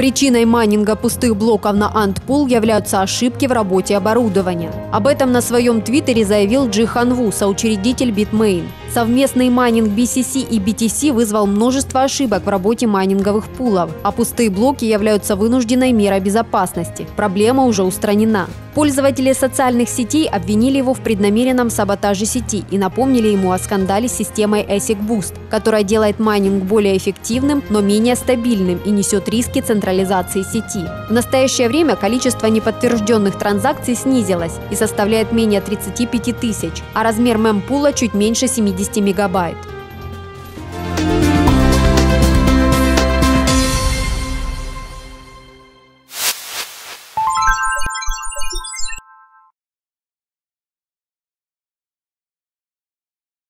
Причиной майнинга пустых блоков на Antpool являются ошибки в работе оборудования. Об этом на своем твиттере заявил Джихан Ву, соучредитель Bitmain. Совместный майнинг BCC и BTC вызвал множество ошибок в работе майнинговых пулов, а пустые блоки являются вынужденной мерой безопасности. Проблема уже устранена. Пользователи социальных сетей обвинили его в преднамеренном саботаже сети и напомнили ему о скандале с системой ASIC Boost, которая делает майнинг более эффективным, но менее стабильным и несет риски централизации сети. В настоящее время количество неподтвержденных транзакций снизилось и составляет менее 35 тысяч, а размер мемпула чуть меньше 70 мегабайт.